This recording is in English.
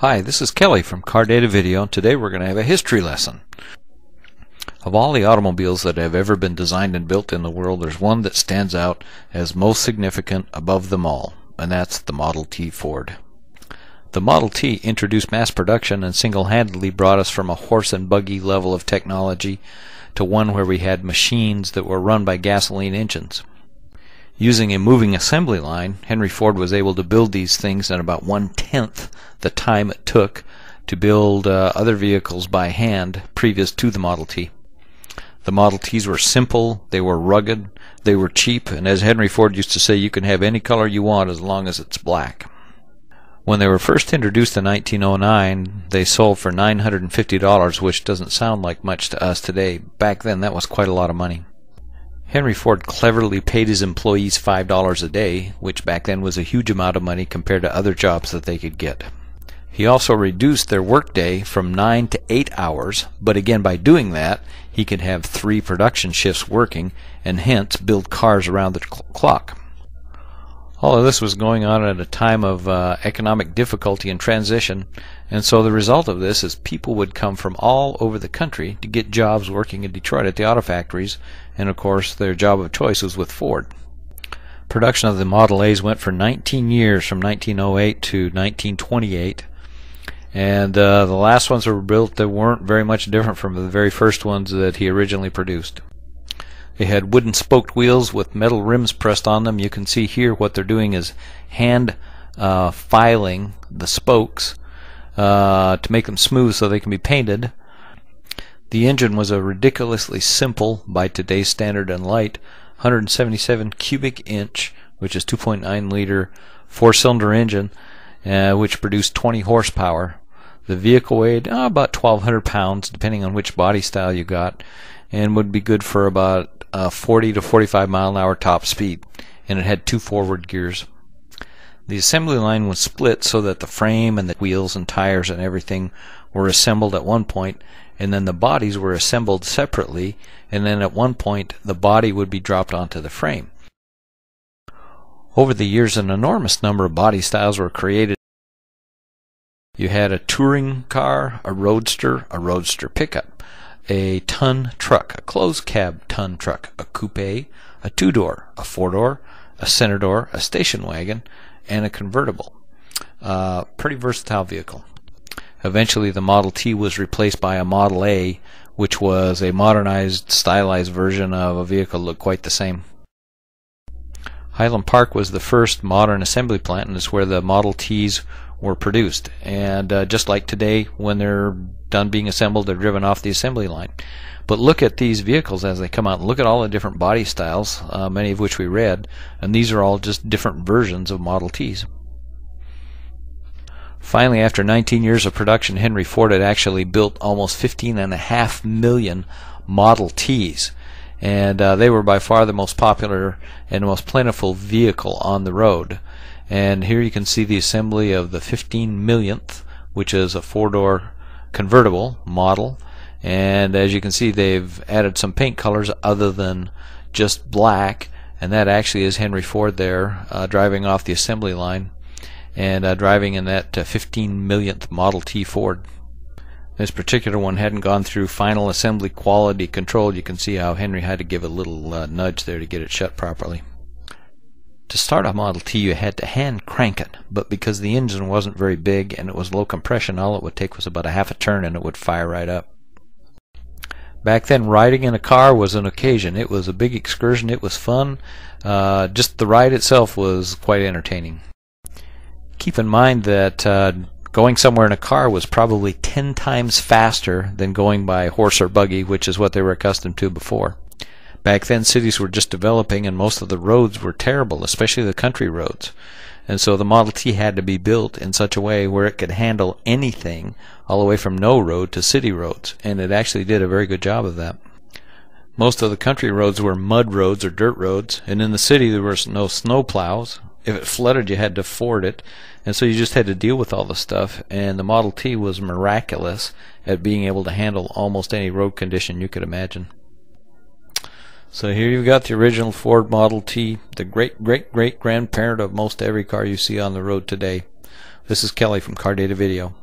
Hi, this is Kelly from Car Data Video. and Today we're going to have a history lesson. Of all the automobiles that have ever been designed and built in the world, there's one that stands out as most significant above them all, and that's the Model T Ford. The Model T introduced mass production and single-handedly brought us from a horse and buggy level of technology to one where we had machines that were run by gasoline engines. Using a moving assembly line, Henry Ford was able to build these things in about one tenth the time it took to build uh, other vehicles by hand previous to the Model T. The Model Ts were simple, they were rugged, they were cheap, and as Henry Ford used to say, you can have any color you want as long as it's black. When they were first introduced in 1909, they sold for $950, which doesn't sound like much to us today. Back then, that was quite a lot of money. Henry Ford cleverly paid his employees $5 a day, which back then was a huge amount of money compared to other jobs that they could get. He also reduced their workday from 9 to 8 hours, but again by doing that, he could have three production shifts working and hence build cars around the cl clock. All of this was going on at a time of uh, economic difficulty and transition, and so the result of this is people would come from all over the country to get jobs working in Detroit at the auto factories, and of course their job of choice was with Ford. Production of the Model A's went for 19 years from 1908 to 1928, and uh, the last ones that were built that weren't very much different from the very first ones that he originally produced. They had wooden spoked wheels with metal rims pressed on them. You can see here what they're doing is hand uh, filing the spokes uh, to make them smooth so they can be painted. The engine was a ridiculously simple, by today's standard and light, 177 cubic inch, which is 2.9 liter, four cylinder engine, uh, which produced 20 horsepower. The vehicle weighed oh, about 1,200 pounds, depending on which body style you got, and would be good for about uh, 40 to 45 mile an hour top speed, and it had two forward gears. The assembly line was split so that the frame and the wheels and tires and everything were assembled at one point, and then the bodies were assembled separately, and then at one point the body would be dropped onto the frame. Over the years, an enormous number of body styles were created. You had a touring car, a roadster, a roadster pickup a ton truck, a closed cab ton truck, a coupe, a two door, a four door, a center door, a station wagon, and a convertible. Uh, pretty versatile vehicle. Eventually, the Model T was replaced by a Model A, which was a modernized, stylized version of a vehicle that looked quite the same. Highland Park was the first modern assembly plant and is where the Model Ts were produced. And uh, just like today, when they're done being assembled, they're driven off the assembly line. But look at these vehicles as they come out. Look at all the different body styles, uh, many of which we read, and these are all just different versions of Model Ts. Finally, after 19 years of production, Henry Ford had actually built almost 15 and a half million Model Ts, and uh, they were by far the most popular and most plentiful vehicle on the road. And here you can see the assembly of the 15 millionth, which is a four-door convertible model. And as you can see, they've added some paint colors other than just black. And that actually is Henry Ford there uh, driving off the assembly line and uh, driving in that uh, 15 millionth Model T Ford. This particular one hadn't gone through final assembly quality control. You can see how Henry had to give a little uh, nudge there to get it shut properly. To start a Model T, you had to hand crank it, but because the engine wasn't very big and it was low compression, all it would take was about a half a turn and it would fire right up. Back then, riding in a car was an occasion. It was a big excursion. It was fun. Uh, just the ride itself was quite entertaining. Keep in mind that uh, going somewhere in a car was probably 10 times faster than going by horse or buggy, which is what they were accustomed to before. Back then, cities were just developing, and most of the roads were terrible, especially the country roads. And so the Model T had to be built in such a way where it could handle anything, all the way from no road to city roads. And it actually did a very good job of that. Most of the country roads were mud roads or dirt roads, and in the city there were no snow plows. If it flooded, you had to ford it, and so you just had to deal with all the stuff. And the Model T was miraculous at being able to handle almost any road condition you could imagine. So here you've got the original Ford Model T, the great great great grandparent of most every car you see on the road today. This is Kelly from Car Data Video.